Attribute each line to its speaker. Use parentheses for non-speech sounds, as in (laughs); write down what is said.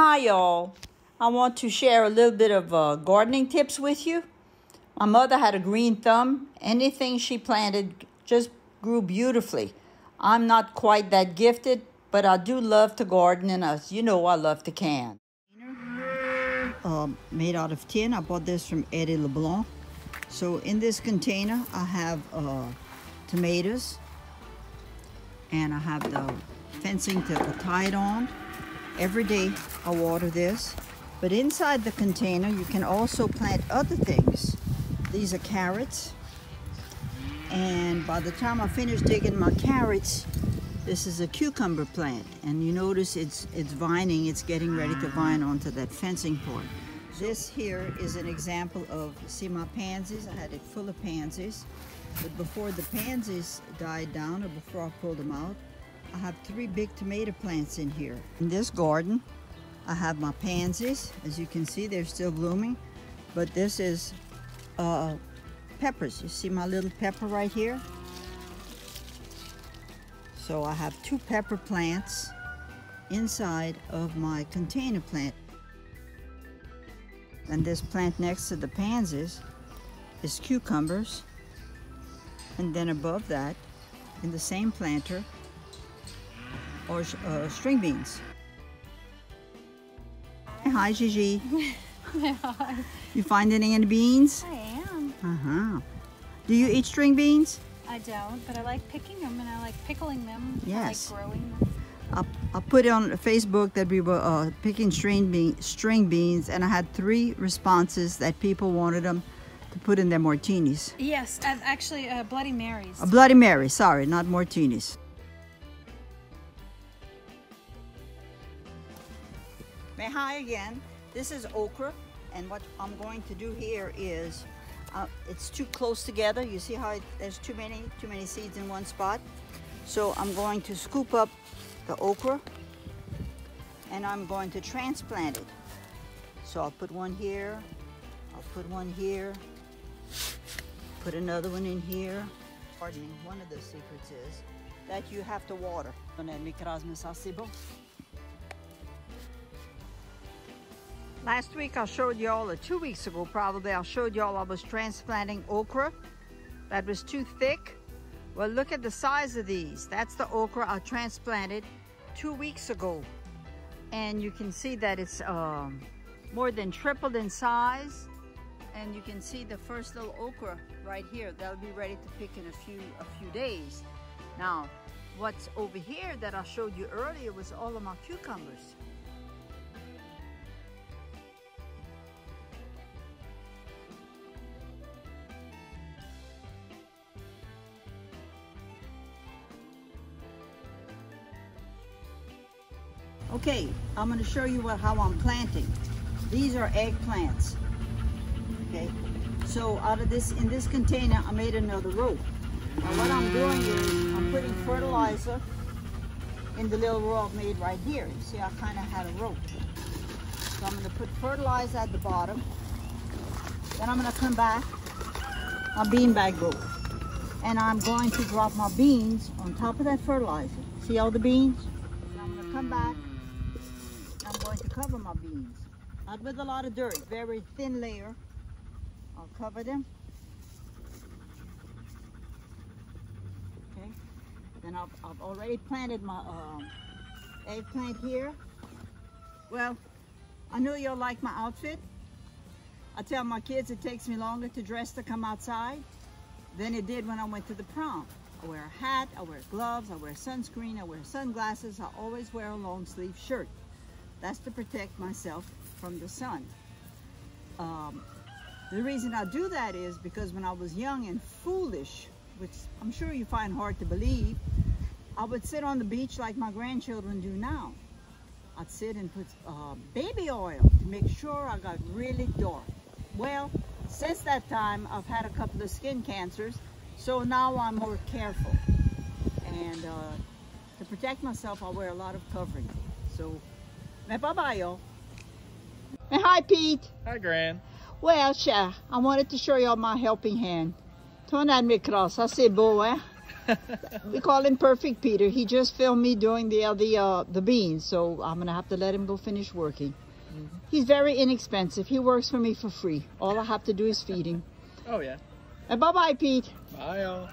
Speaker 1: hi, y'all. I want to share a little bit of uh, gardening tips with you. My mother had a green thumb. Anything she planted just grew beautifully. I'm not quite that gifted, but I do love to garden, and as you know, I love to can. Um, made out of tin. I bought this from Eddie LeBlanc. So in this container, I have uh, tomatoes, and I have the fencing to tie it on. Every day I water this. But inside the container, you can also plant other things. These are carrots. And by the time I finish digging my carrots, this is a cucumber plant. And you notice it's, it's vining, it's getting ready to vine onto that fencing part. This here is an example of, see my pansies? I had it full of pansies. But before the pansies died down or before I pulled them out, I have three big tomato plants in here. In this garden, I have my pansies. As you can see, they're still blooming. But this is uh, peppers. You see my little pepper right here? So I have two pepper plants inside of my container plant. And this plant next to the pansies is cucumbers. And then above that, in the same planter, or uh, string beans. Hi, Gigi. (laughs)
Speaker 2: Hi.
Speaker 1: You finding any beans?
Speaker 2: I am.
Speaker 1: Uh-huh. Do you eat string beans?
Speaker 2: I don't, but I like picking them and I like pickling them.
Speaker 1: Yes.
Speaker 2: I like growing them.
Speaker 1: I, I put on Facebook that we were uh, picking string, bean, string beans, and I had three responses that people wanted them to put in their martinis.
Speaker 2: Yes, actually uh, Bloody Marys.
Speaker 1: A Bloody Mary, sorry, not martinis. May hi again. This is okra, and what I'm going to do here is, uh, it's too close together. You see how it, there's too many, too many seeds in one spot. So I'm going to scoop up the okra, and I'm going to transplant it. So I'll put one here, I'll put one here, put another one in here. Gardening, one of the secrets is that you have to water. Last week I showed y'all, or two weeks ago probably, I showed y'all I was transplanting okra that was too thick. Well, look at the size of these. That's the okra I transplanted two weeks ago. And you can see that it's um, more than tripled in size. And you can see the first little okra right here. That'll be ready to pick in a few, a few days. Now, what's over here that I showed you earlier was all of my cucumbers. Okay, I'm going to show you what, how I'm planting. These are eggplants. Okay, so out of this, in this container, I made another row. Now what I'm doing is I'm putting fertilizer in the little row I've made right here. You see, I kind of had a rope. So I'm going to put fertilizer at the bottom. Then I'm going to come back, my bean bag row. And I'm going to drop my beans on top of that fertilizer. See all the beans? I'm going to come back cover my beans. Not with a lot of dirt, very thin layer. I'll cover them. Okay. Then I've, I've already planted my um, eggplant here. Well, I know you'll like my outfit. I tell my kids it takes me longer to dress to come outside than it did when I went to the prom. I wear a hat, I wear gloves, I wear sunscreen, I wear sunglasses, I always wear a long sleeve shirt. That's to protect myself from the sun. Um, the reason I do that is because when I was young and foolish, which I'm sure you find hard to believe, I would sit on the beach like my grandchildren do now. I'd sit and put uh, baby oil to make sure I got really dark. Well, since that time, I've had a couple of skin cancers, so now I'm more careful. And uh, to protect myself, I wear a lot of covering. So bye-bye, y'all. Hi, Pete.
Speaker 3: Hi, Gran.
Speaker 1: Well, Sha, I wanted to show y'all my helping hand. Ton här med krasa, c'est beau, hein? we call him Perfect Peter. He just filmed me doing the uh, the uh, the beans, so I'm gonna have to let him go finish working. He's very inexpensive. He works for me for free. All I have to do is feed him.
Speaker 3: Oh yeah.
Speaker 1: And bye bye, Pete.
Speaker 3: Bye y'all.